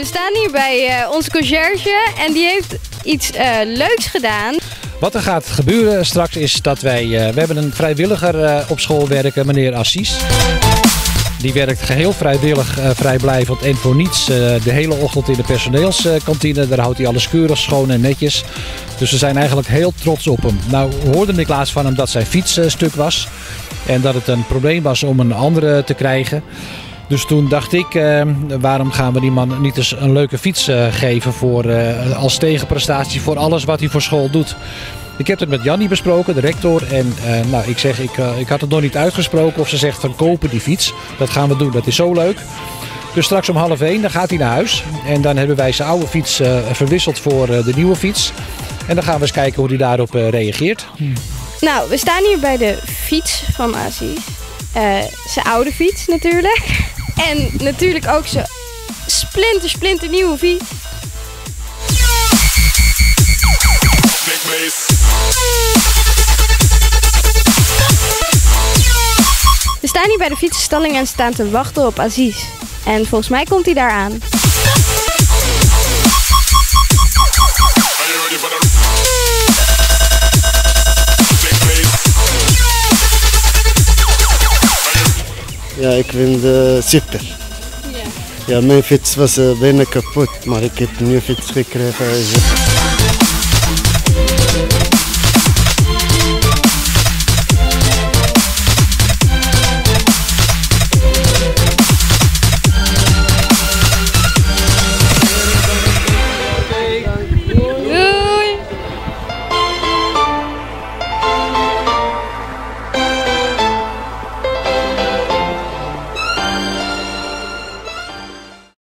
We staan hier bij eh, onze conciërge en die heeft iets eh, leuks gedaan. Wat er gaat gebeuren straks is dat wij... eh, we hebben een vrijwilliger op school werken, meneer Assis. Die werkt geheel vrijwillig, vrijblijvend en voor niets de hele ochtend in de personeelskantine. Daar houdt hij alles keurig schoon en netjes. Dus we zijn eigenlijk heel trots op hem. Nou hoorde ik laatst van hem dat zijn fiets stuk was. En dat het een probleem was om een andere te krijgen. Dus toen dacht ik, eh, waarom gaan we die man niet eens een leuke fiets eh, geven voor, eh, als tegenprestatie voor alles wat hij voor school doet. Ik heb het met Jannie besproken, de rector. En eh, nou, ik zeg, ik, eh, ik had het nog niet uitgesproken of ze zegt van kopen die fiets. Dat gaan we doen, dat is zo leuk. Dus straks om half één, dan gaat hij naar huis. En dan hebben wij zijn oude fiets eh, verwisseld voor eh, de nieuwe fiets. En dan gaan we eens kijken hoe hij daarop eh, reageert. Nou, we staan hier bij de fiets van Aziz. Eh, zijn oude fiets natuurlijk. En natuurlijk ook zijn splinter, splinter nieuwe fiets. We staan hier bij de fietsenstalling en staan te wachten op Aziz. En volgens mij komt hij daar aan. Ja, ik vind het super. Ja. ja, mijn fiets was eh, bijna kapot, maar ik heb een nieuwe fiets gekregen.